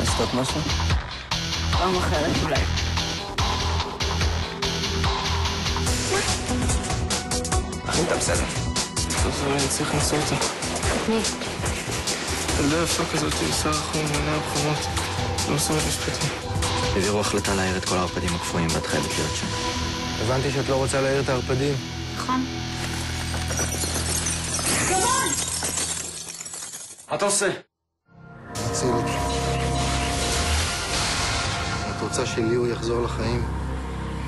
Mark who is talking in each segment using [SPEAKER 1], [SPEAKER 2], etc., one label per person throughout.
[SPEAKER 1] רוצה לשתות משהו?
[SPEAKER 2] פעם אחרת אולי.
[SPEAKER 1] אני אתה בסדר.
[SPEAKER 3] סוף אני צריך למצוא אותה.
[SPEAKER 2] מי?
[SPEAKER 3] ילדה יפה כזאת, שר החום, עיני הבחורות. לא מסורת משפטים.
[SPEAKER 1] העבירו החלטה להעיר את כל הערפדים הקפואים ואת חייבת להיות שם.
[SPEAKER 4] הבנתי שאת לא רוצה להעיר את הערפדים.
[SPEAKER 2] נכון.
[SPEAKER 1] מה אתה עושה?
[SPEAKER 4] אצילי. את רוצה שליאו יחזור לחיים?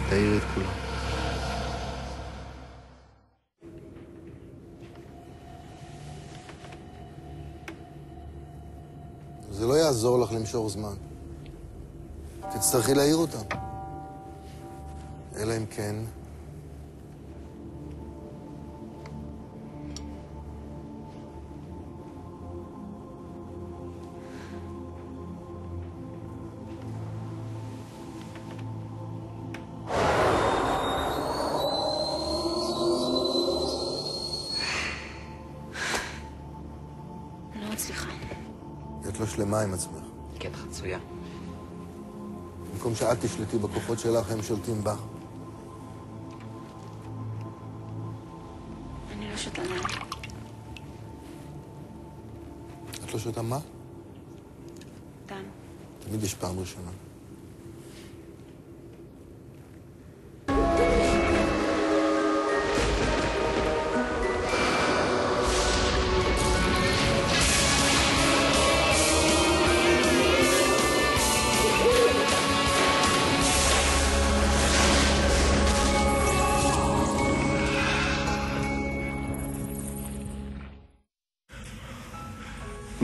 [SPEAKER 4] תעירי את כולם. זה לא יעזור לך למשוך זמן. תצטרכי להעיר אותם. אלא אם כן... את לא שלמה עם עצמך.
[SPEAKER 1] כן, חצויה.
[SPEAKER 4] במקום שאת תשלטי בכוחות שלך, הם שולטים בך.
[SPEAKER 2] אני לא שתלנה.
[SPEAKER 4] את לא שותה מה?
[SPEAKER 2] דן.
[SPEAKER 4] תמיד יש פעם ראשונה.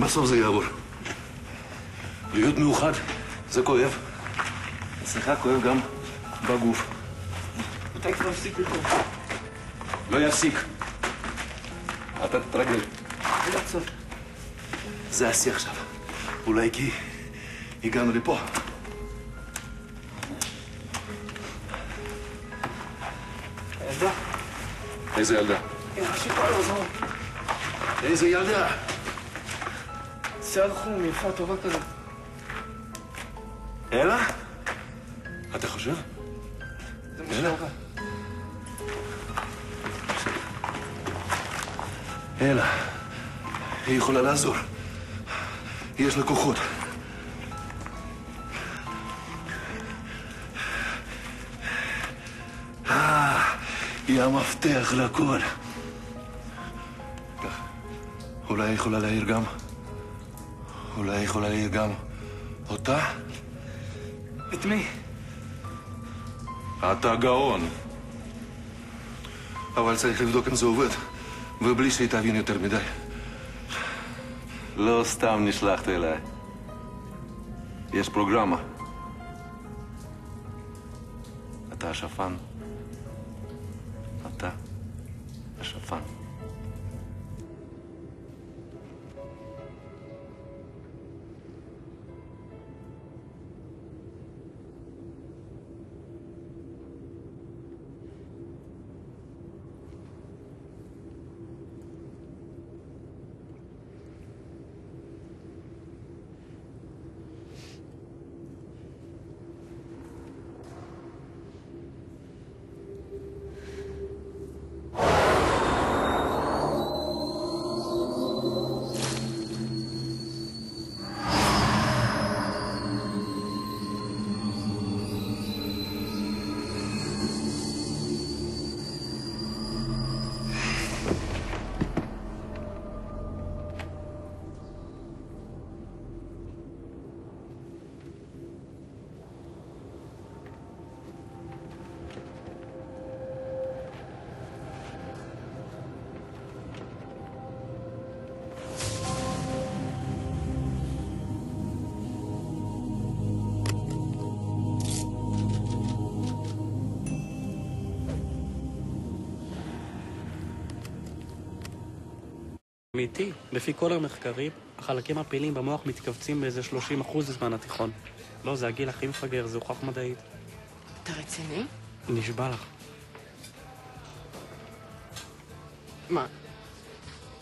[SPEAKER 5] בסוף זה יעבור. להיות מאוחד זה כואב. אצלך כואב גם בגוף. מתי כבר יפסיק לקרוא? לא יפסיק. אתה תתרגל. זה השיא עכשיו. אולי כי הגענו לפה.
[SPEAKER 3] ילדה.
[SPEAKER 5] איזה ילדה? איזה ילדה?
[SPEAKER 3] שיער חום, יפה, טובה כזאת.
[SPEAKER 5] אלה? אתה חושב?
[SPEAKER 3] זה מה אמרה.
[SPEAKER 5] אלה, היא יכולה לעזור. יש לה כוחות. אה, היא המפתח לכל. אולי היא יכולה להעיר גם... אולי יכולה להעיר גם אותה?
[SPEAKER 3] את מי?
[SPEAKER 5] אתה גאון. אבל צריך לבדוק אם זה עובד, ובלי שהיא תבין יותר מדי. לא סתם נשלחת אליי. יש פרוגרמה. אתה השפן. אתה השפן.
[SPEAKER 6] אמיתי, לפי כל המחקרים, החלקים הפעילים במוח מתכווצים באיזה 30% בזמן התיכון. לא, זה הגיל הכי מפגר, זה הוכח מדעית.
[SPEAKER 2] אתה רציני?
[SPEAKER 6] נשבע לך.
[SPEAKER 2] מה?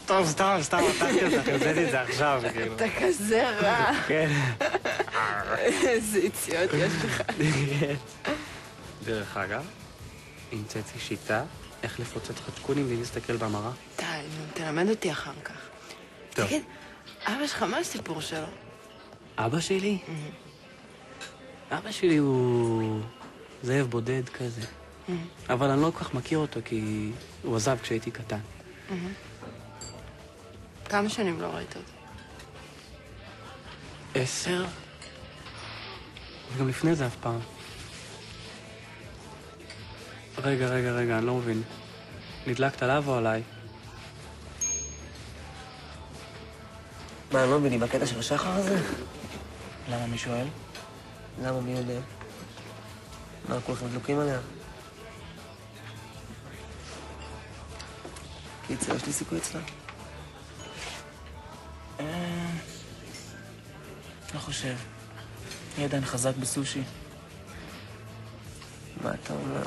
[SPEAKER 6] טוב, סתם, סתם, אתה כזה, חיזיתי את זה עכשיו, כאילו.
[SPEAKER 2] אתה כזה רע.
[SPEAKER 6] כן.
[SPEAKER 2] איזה יציאות יש לך.
[SPEAKER 6] דרך אגב, המצאתי שיטה איך לפוצץ חדשקונים בלי להסתכל במראה.
[SPEAKER 2] די, נו, תלמד אותי אחר כך.
[SPEAKER 6] טוב.
[SPEAKER 2] תגיד, אבא שלך, מה הסיפור שלו?
[SPEAKER 6] אבא שלי? אבא שלי הוא זאב בודד כזה. אבל אני לא כל כך מכיר אותו כי הוא עזב כשהייתי קטן.
[SPEAKER 2] כמה שנים לא ראית אותו?
[SPEAKER 6] עשר? וגם לפני זה אף פעם. רגע, רגע, רגע, אני לא מבין. נדלקת עליו או עליי?
[SPEAKER 7] מה, אני לא מבין, היא בקטע של השחר הזה?
[SPEAKER 6] למה מי שואל?
[SPEAKER 7] למה, מי יודע? מה, כולכם דלוקים עליה? קיצר, יש לי סיכוי אצלה.
[SPEAKER 6] לא חושב. היא עדיין חזק בסושי.
[SPEAKER 7] מה אתה אומר?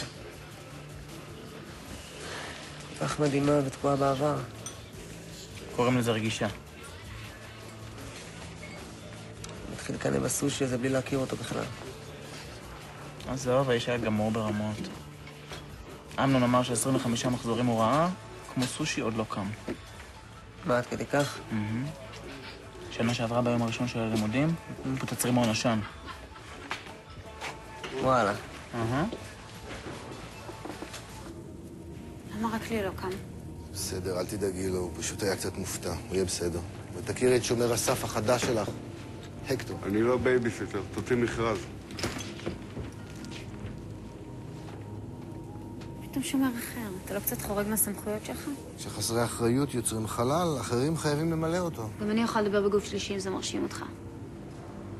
[SPEAKER 7] כל כך מדהימה ותקועה בעבר.
[SPEAKER 6] קוראים לזה רגישה.
[SPEAKER 7] מתחיל לקנא בסושי הזה בלי להכיר אותו בכלל.
[SPEAKER 8] עזוב, האיש היה גמור ברמות. אמנון אמר ש-25 מחזורים הוא ראה, כמו סושי עוד לא קם.
[SPEAKER 7] מה, עד כדי כך?
[SPEAKER 8] שנה שעברה ביום הראשון של הלימודים, זרימון עשן.
[SPEAKER 7] וואלה.
[SPEAKER 9] למה רק לי לא קם?
[SPEAKER 4] בסדר, אל תדאגי לו, הוא פשוט היה קצת מופתע, הוא יהיה בסדר. ותכירי את שומר הסף החדש שלך, הקטור.
[SPEAKER 10] אני לא בייביסיטר, תוציא מכרז.
[SPEAKER 9] פתאום שומר אחר. אתה לא קצת חורג מהסמכויות שלך?
[SPEAKER 4] כשחסרי אחריות יוצרים חלל, אחרים חייבים למלא אותו.
[SPEAKER 9] גם אני יכולה לדבר בגוף שלישי אם זה מרשים אותך.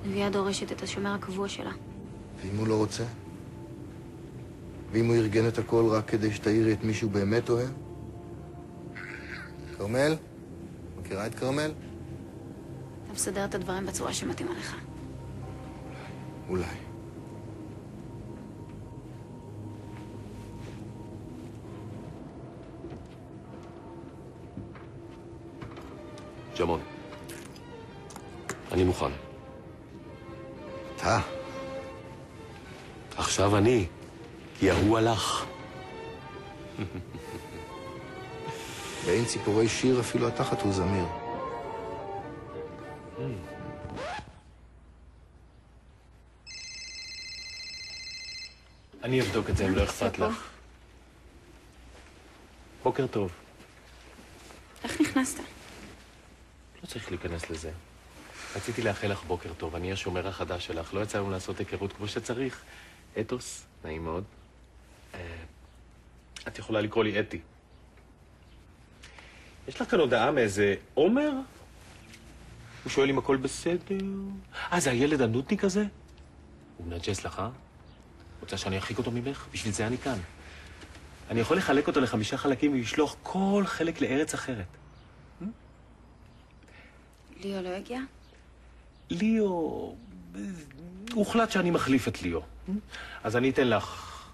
[SPEAKER 9] נביאה דורשת את השומר הקבוע שלה.
[SPEAKER 4] ואם הוא לא רוצה? ואם הוא ארגן את הכל רק כדי שתאירי את מי שהוא באמת אוהב? כרמל? מכירה את כרמל?
[SPEAKER 9] אתה מסדר את הדברים בצורה שמתאימה לך.
[SPEAKER 4] אולי.
[SPEAKER 11] ג'מון, אני מוכן.
[SPEAKER 4] אתה?
[SPEAKER 11] עכשיו אני, כי ההוא הלך.
[SPEAKER 4] בעין ציפורי שיר אפילו התחת הוא זמיר.
[SPEAKER 11] אני אבדוק את זה אם לא אכפת לך. בוקר טוב.
[SPEAKER 9] איך נכנסת?
[SPEAKER 11] לא צריך להיכנס לזה. רציתי לאחל לך בוקר טוב, אני השומר החדש שלך. לא יצא לנו לעשות היכרות כמו שצריך. אתוס, נעים מאוד. אה, את יכולה לקרוא לי אתי. יש לך כאן הודעה מאיזה עומר? הוא שואל אם הכל בסדר. אה, זה הילד הנודניק הזה? הוא מנג'ס לך, אה? רוצה שאני ארחיק אותו ממך? בשביל זה אני כאן. אני יכול לחלק אותו לחמישה חלקים ולשלוח כל חלק לארץ אחרת.
[SPEAKER 9] ליאו לא הגיע?
[SPEAKER 11] ליאו... הוחלט שאני מחליף את ליאו. אז אני אתן לך,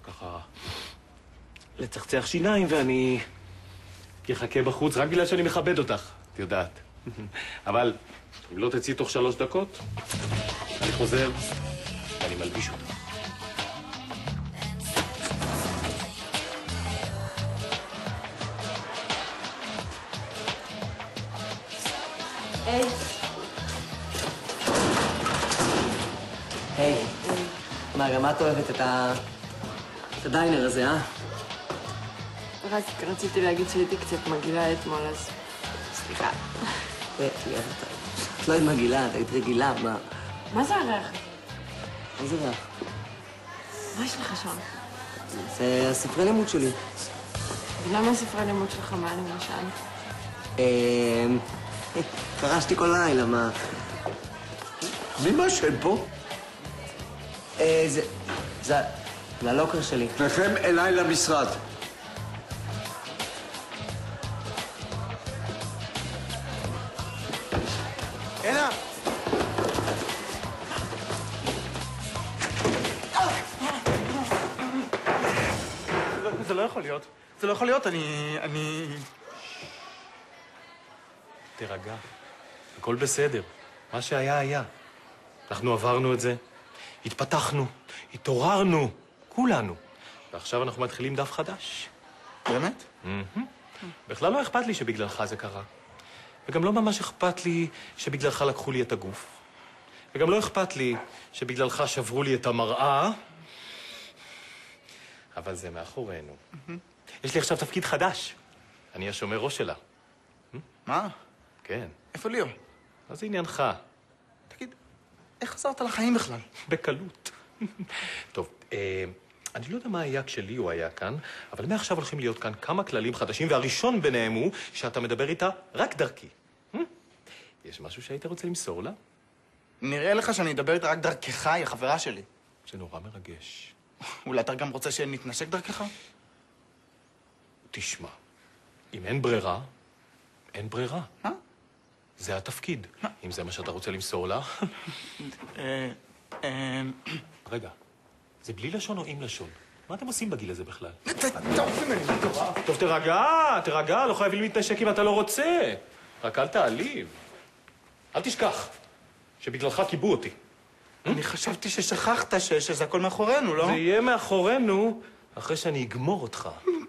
[SPEAKER 11] ככה, לצחצח שיניים, ואני אחכה בחוץ רק בגלל שאני מכבד אותך, את יודעת. אבל אם לא תצאי תוך שלוש דקות, אני חוזר ואני מלביש אותך.
[SPEAKER 2] היי.
[SPEAKER 7] היי. מה, גם את אוהבת את ה... את הדיינר הזה, אה?
[SPEAKER 2] רק רציתי להגיד שהייתי קצת מגעילה אתמול, אז סליחה.
[SPEAKER 7] אה, את לא היית מגעילה, את היית רגילה, מה?
[SPEAKER 2] מה זה הריח?
[SPEAKER 7] איזה ריח?
[SPEAKER 2] מה יש לך שם?
[SPEAKER 7] זה הספרי לימוד שלי.
[SPEAKER 2] למה הספרי לימוד שלך, מה למשל?
[SPEAKER 7] אמ... חרשתי כל לילה, מה?
[SPEAKER 10] מי מעשן פה?
[SPEAKER 7] אה, זה... זה... זה הלוקר שלי.
[SPEAKER 10] שניכם אליי למשרד.
[SPEAKER 3] הנה! זה לא יכול להיות. זה לא יכול להיות, אני... אני...
[SPEAKER 11] תירגע. הכל בסדר. מה שהיה, היה. אנחנו עברנו את זה, התפתחנו, התעוררנו, כולנו. ועכשיו אנחנו מתחילים דף חדש.
[SPEAKER 8] באמת?
[SPEAKER 11] בכלל לא אכפת לי שבגללך זה קרה. וגם לא ממש אכפת לי שבגללך לקחו לי את הגוף. וגם לא אכפת לי שבגללך שברו לי את המראה. אבל זה מאחורינו. יש לי עכשיו תפקיד חדש. אני השומר ראש שלה.
[SPEAKER 8] מה?
[SPEAKER 11] כן.
[SPEAKER 8] איפה ליאו?
[SPEAKER 11] מה זה עניינך?
[SPEAKER 8] איך חזרת לחיים בכלל?
[SPEAKER 11] בקלות. טוב, אה, אני לא יודע מה היה כשליאו היה כאן, אבל מעכשיו הולכים להיות כאן כמה כללים חדשים, והראשון ביניהם הוא שאתה מדבר איתה רק דרכי. אה? יש משהו שהיית רוצה למסור לה?
[SPEAKER 8] נראה לך שאני אדבר איתה רק דרכך, היא החברה שלי.
[SPEAKER 11] זה נורא מרגש.
[SPEAKER 8] אולי אתה גם רוצה שנתנשק דרכך?
[SPEAKER 11] תשמע, אם אין ברירה, אין ברירה.
[SPEAKER 8] מה?
[SPEAKER 11] זה התפקיד. אם זה מה שאתה רוצה למסור לה...
[SPEAKER 8] אה, אה,
[SPEAKER 11] רגע, זה בלי לשון או עם לשון? מה אתם עושים בגיל הזה בכלל? טוב, תירגע, תירגע, לא חייבים להתנשק אם אתה לא רוצה. רק אל תעליב. אל תשכח שבגללך כיבו אותי.
[SPEAKER 8] אני חשבתי ששכחת שזה הכל מאחורינו, לא?
[SPEAKER 11] זה יהיה מאחורינו אחרי שאני אגמור אותך.